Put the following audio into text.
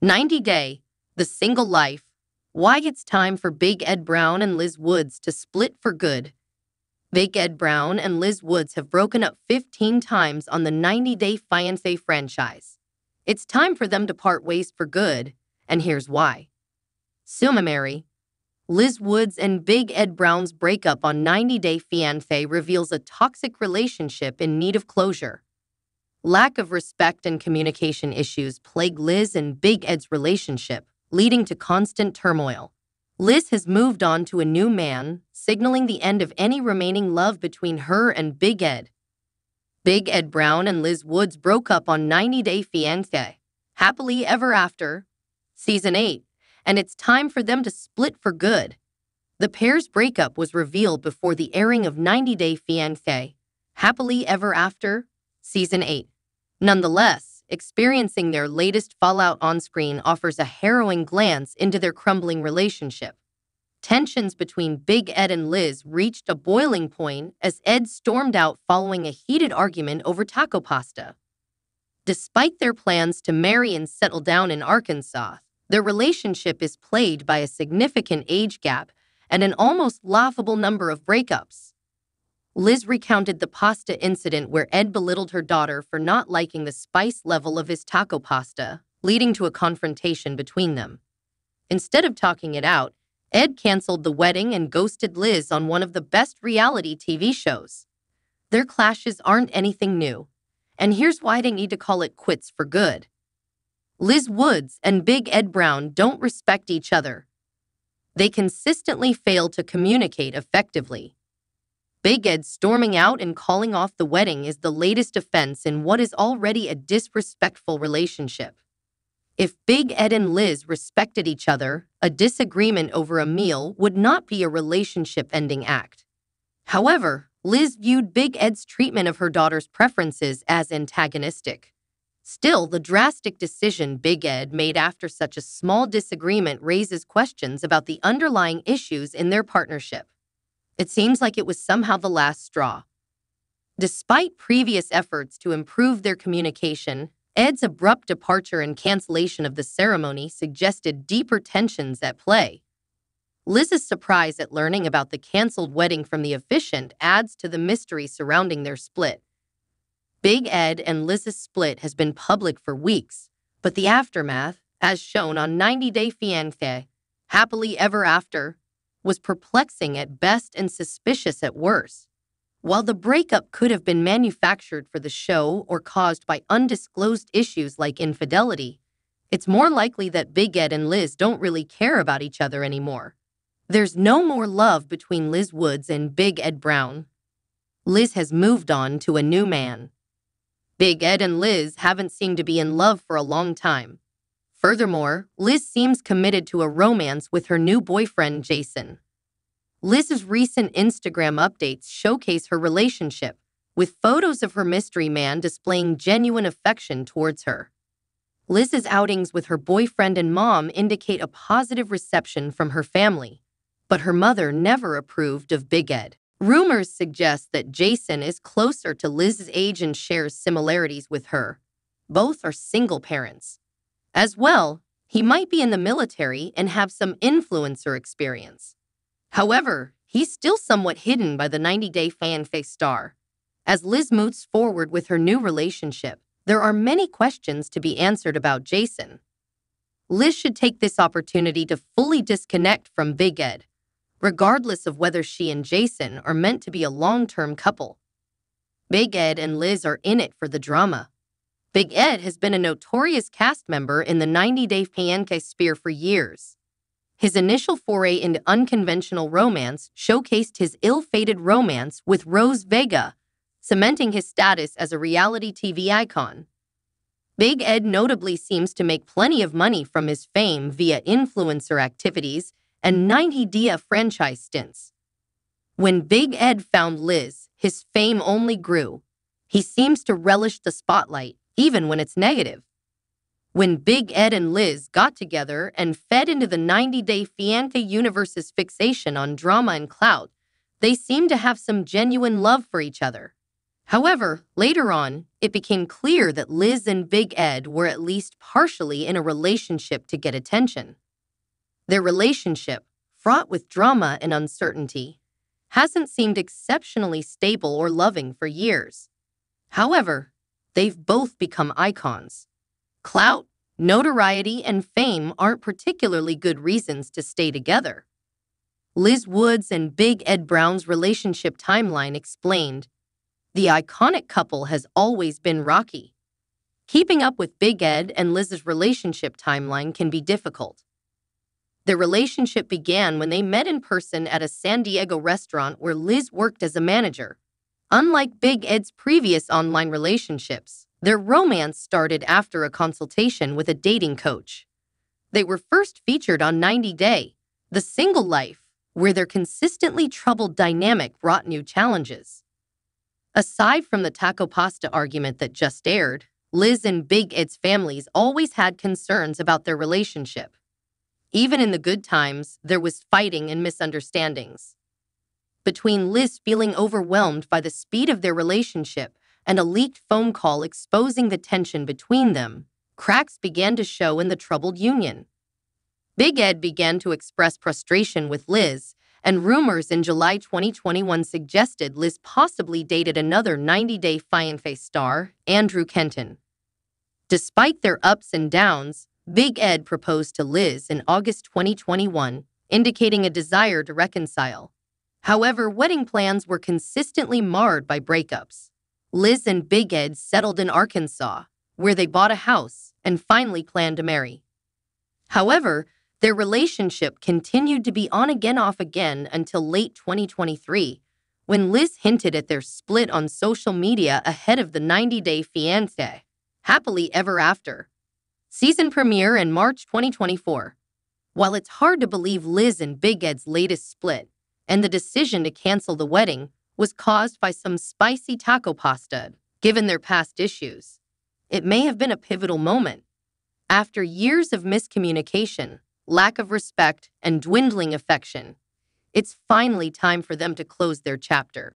90 Day, The Single Life, Why It's Time for Big Ed Brown and Liz Woods to Split for Good. Big Ed Brown and Liz Woods have broken up 15 times on the 90 Day Fiancé franchise. It's time for them to part ways for good, and here's why. Summary Liz Woods and Big Ed Brown's breakup on 90 Day Fiancé reveals a toxic relationship in need of closure. Lack of respect and communication issues plague Liz and Big Ed's relationship, leading to constant turmoil. Liz has moved on to a new man, signaling the end of any remaining love between her and Big Ed. Big Ed Brown and Liz Woods broke up on 90 Day Fiancé, Happily Ever After, Season 8, and it's time for them to split for good. The pair's breakup was revealed before the airing of 90 Day Fiancé, Happily Ever After, Season 8. Nonetheless, experiencing their latest fallout on screen offers a harrowing glance into their crumbling relationship. Tensions between Big Ed and Liz reached a boiling point as Ed stormed out following a heated argument over taco pasta. Despite their plans to marry and settle down in Arkansas, their relationship is plagued by a significant age gap and an almost laughable number of breakups. Liz recounted the pasta incident where Ed belittled her daughter for not liking the spice level of his taco pasta, leading to a confrontation between them. Instead of talking it out, Ed canceled the wedding and ghosted Liz on one of the best reality TV shows. Their clashes aren't anything new, and here's why they need to call it quits for good. Liz Woods and Big Ed Brown don't respect each other. They consistently fail to communicate effectively. Big Ed storming out and calling off the wedding is the latest offense in what is already a disrespectful relationship. If Big Ed and Liz respected each other, a disagreement over a meal would not be a relationship ending act. However, Liz viewed Big Ed's treatment of her daughter's preferences as antagonistic. Still, the drastic decision Big Ed made after such a small disagreement raises questions about the underlying issues in their partnership. It seems like it was somehow the last straw. Despite previous efforts to improve their communication, Ed's abrupt departure and cancellation of the ceremony suggested deeper tensions at play. Liz's surprise at learning about the canceled wedding from the officiant adds to the mystery surrounding their split. Big Ed and Liz's split has been public for weeks, but the aftermath, as shown on 90 Day Fiancé, Happily Ever After, was perplexing at best and suspicious at worst. While the breakup could have been manufactured for the show or caused by undisclosed issues like infidelity, it's more likely that Big Ed and Liz don't really care about each other anymore. There's no more love between Liz Woods and Big Ed Brown. Liz has moved on to a new man. Big Ed and Liz haven't seemed to be in love for a long time. Furthermore, Liz seems committed to a romance with her new boyfriend, Jason. Liz's recent Instagram updates showcase her relationship, with photos of her mystery man displaying genuine affection towards her. Liz's outings with her boyfriend and mom indicate a positive reception from her family, but her mother never approved of Big Ed. Rumors suggest that Jason is closer to Liz's age and shares similarities with her. Both are single parents. As well, he might be in the military and have some influencer experience. However, he's still somewhat hidden by the 90 Day Fiancé star. As Liz moves forward with her new relationship, there are many questions to be answered about Jason. Liz should take this opportunity to fully disconnect from Big Ed, regardless of whether she and Jason are meant to be a long term couple. Big Ed and Liz are in it for the drama. Big Ed has been a notorious cast member in the 90 Day Fiancé sphere for years. His initial foray into unconventional romance showcased his ill fated romance with Rose Vega, cementing his status as a reality TV icon. Big Ed notably seems to make plenty of money from his fame via influencer activities and 90 Day franchise stints. When Big Ed found Liz, his fame only grew. He seems to relish the spotlight even when it's negative. When Big Ed and Liz got together and fed into the 90 Day Fiancé universe's fixation on drama and clout, they seemed to have some genuine love for each other. However, later on, it became clear that Liz and Big Ed were at least partially in a relationship to get attention. Their relationship, fraught with drama and uncertainty, hasn't seemed exceptionally stable or loving for years. However, they've both become icons. Clout, notoriety, and fame aren't particularly good reasons to stay together. Liz Woods and Big Ed Brown's relationship timeline explained the iconic couple has always been rocky. Keeping up with Big Ed and Liz's relationship timeline can be difficult. Their relationship began when they met in person at a San Diego restaurant where Liz worked as a manager. Unlike Big Ed's previous online relationships, their romance started after a consultation with a dating coach. They were first featured on 90 Day, The Single Life, where their consistently troubled dynamic brought new challenges. Aside from the taco pasta argument that just aired, Liz and Big Ed's families always had concerns about their relationship. Even in the good times, there was fighting and misunderstandings. Between Liz feeling overwhelmed by the speed of their relationship and a leaked phone call exposing the tension between them, cracks began to show in the troubled union. Big Ed began to express frustration with Liz and rumors in July 2021 suggested Liz possibly dated another 90 Day Fiancé star, Andrew Kenton. Despite their ups and downs, Big Ed proposed to Liz in August 2021, indicating a desire to reconcile. However, wedding plans were consistently marred by breakups. Liz and Big Ed settled in Arkansas, where they bought a house and finally planned to marry. However, their relationship continued to be on again off again until late 2023, when Liz hinted at their split on social media ahead of the 90 Day Fiancé, Happily Ever After. Season premiere in March 2024. While it's hard to believe Liz and Big Ed's latest split, and the decision to cancel the wedding was caused by some spicy taco pasta, given their past issues, it may have been a pivotal moment. After years of miscommunication, lack of respect, and dwindling affection, it's finally time for them to close their chapter.